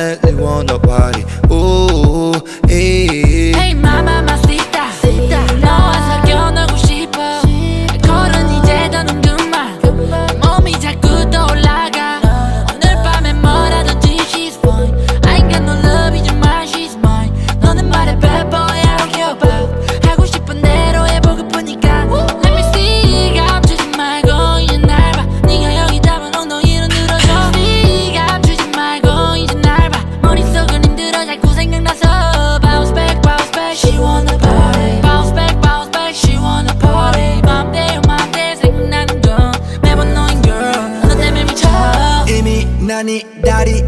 definitely wanna party Daddy,